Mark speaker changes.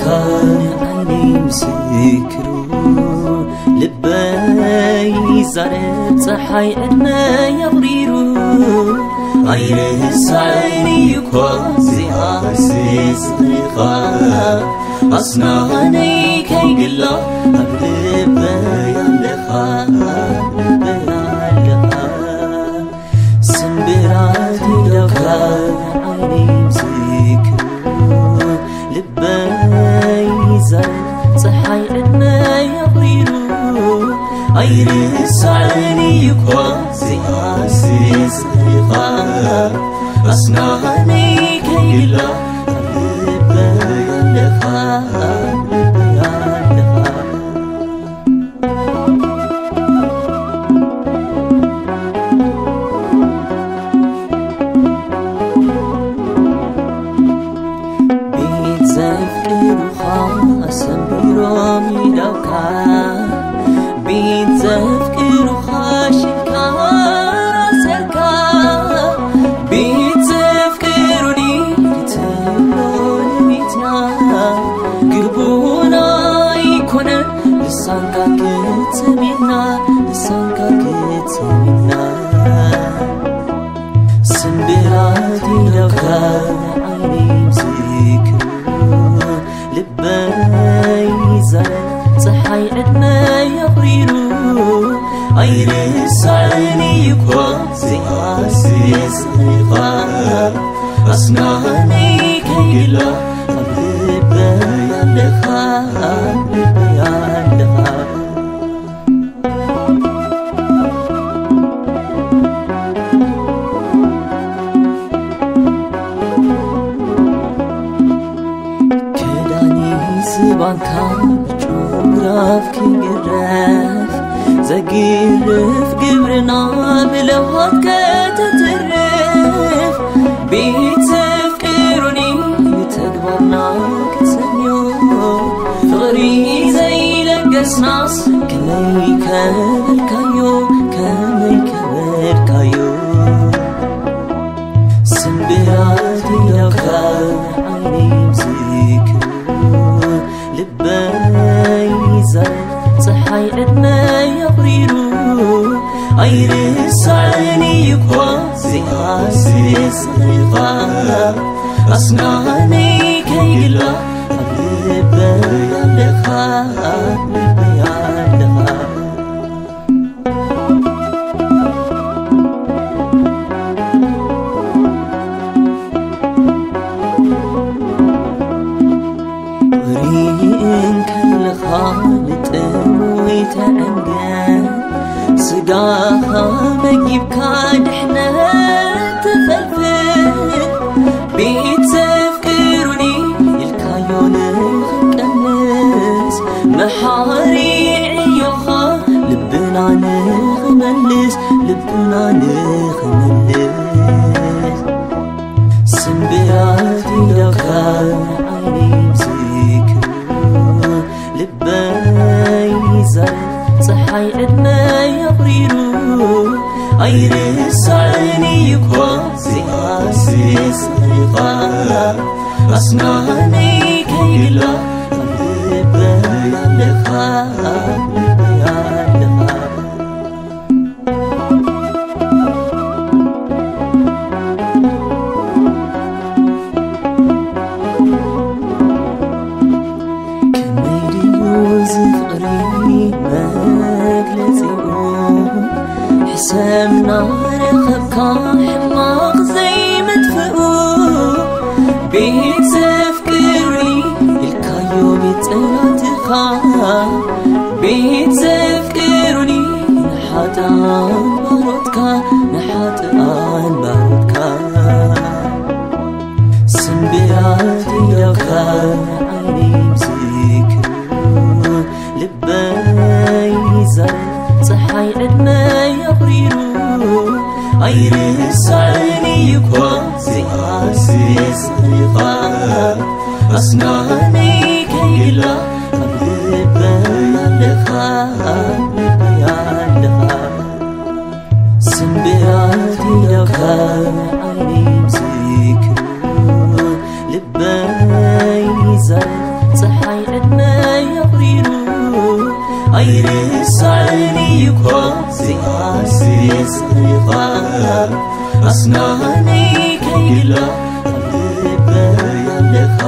Speaker 1: دوكان عيني مسكرو لبي زارت صحي عدنا يغريرو عيرسعني كوزي عسيس ريخا أصنعني كي قلا أبلبي يالخا سنبراتي لو كان أصنعني لساني يقاسي قاسي صيقا أصنعني كي لا أبيب يلخا أبيب يلخا كداني سبان تام جوراب كي ዘጊርፍ ግብርና ብለዋት ከተትርፍ ቤተሰብ ፍቅሩኒ ተግባርና ክትሰኞ ፍቕሪ ዘይለገስናስ ከመይ ከበልካዮ ከመይ ከበልካዮ ስንብራት ኢለካ عيرس عيني يكون سياسي صيغة أصنعني كيلا قلبي وداها مجيب كان إحنا تفلفل. بيتذكروني الكايون قنس محاري عيوخا لبنا نغملس لبنا نغملس بلا أسناني كي لا بلا لخاب حسام نار خبكا حماق زي ቤት ዘፍቅሩኒ ኢልካዮ ቤት ፀላትኻ ቤት ዘፍቅሩኒ ንሓጣን ባሮትካ ያለፋ ስንብያት ይለካል ዓይኔም ዝክሩ ልበይ ይዛል ፀሓይ ዕድመ የቕሪሩ ኣይርሳዕኒ ይኮ ዝኣስስኻ ኣስናነይ ከይላ ልበ ያለኻ